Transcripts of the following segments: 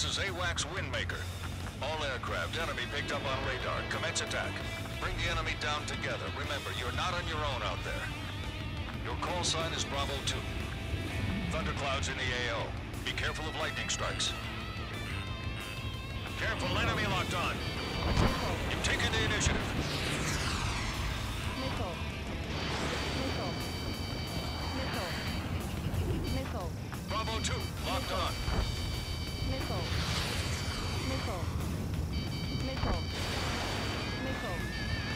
This is AWACS Windmaker. All aircraft, enemy picked up on radar. Commence attack. Bring the enemy down together. Remember, you're not on your own out there. Your call sign is Bravo 2. Thunderclouds in the AO. Be careful of lightning strikes. Careful, enemy locked on. You've taken the initiative. Bravo 2, locked on. Missile. Missile. Missile. Missile.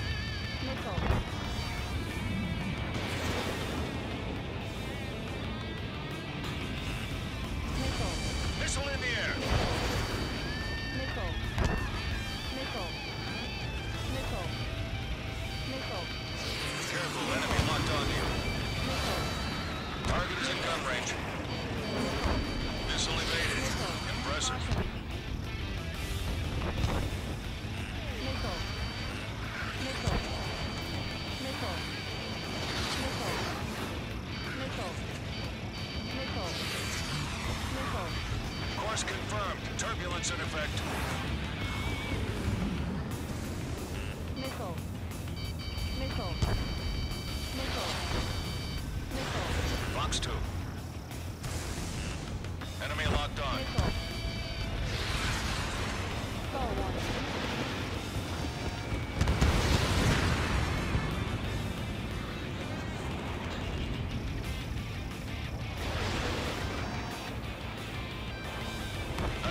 Course confirmed. Turbulence in effect.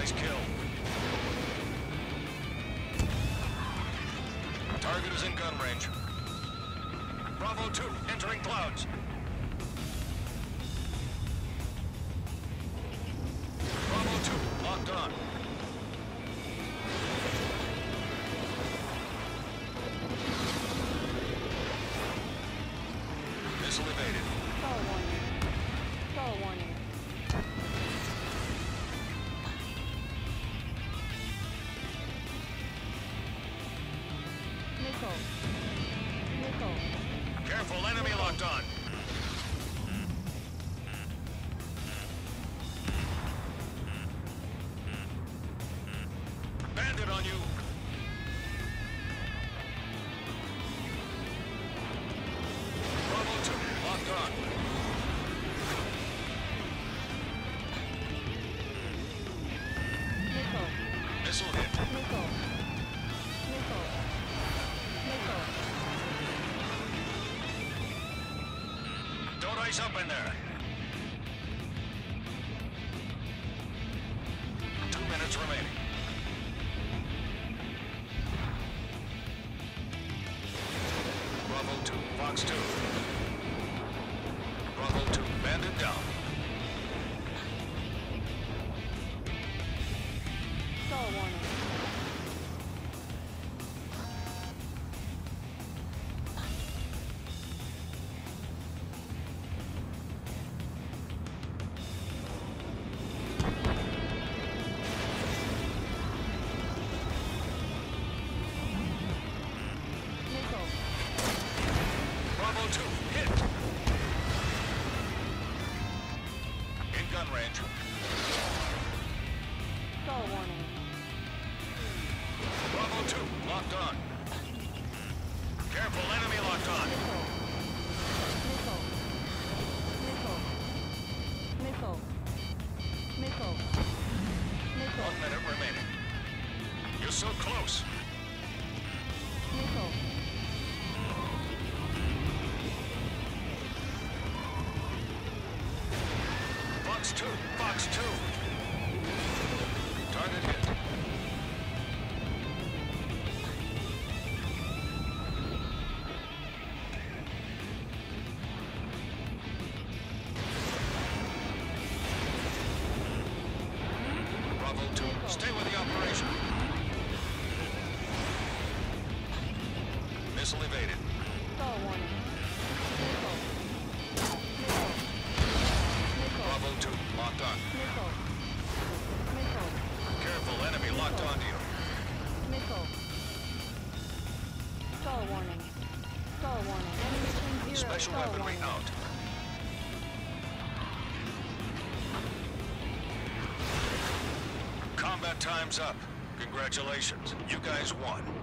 Nice kill. Target is in gun range. Bravo 2, entering clouds. Bravo 2, locked on. Missile evaded. Skull warning. Skull warning. Careful, enemy locked on. Bandit on you. Bravo 2, locked on. Missile. Missile hit. Don't up in there. Two minutes remaining. Bravo 2, Fox 2. Bravo 2, bandit down. Skull warning. 202, hit! In gun range. Call warning. Bravo 2, locked on. Careful, enemy locked on. One minute remaining. You're so close. Missile. Fox 2, Fox 2. Target hit. Bravo 2, stay with the operation. Missile evaded. Skull warning. Locked on. Missile. Missile. Careful, enemy locked onto you. Missile. Skull warning. Skull warning. Enemy twin zero. Special Skull weaponry warning. out. Combat time's up. Congratulations. You guys won.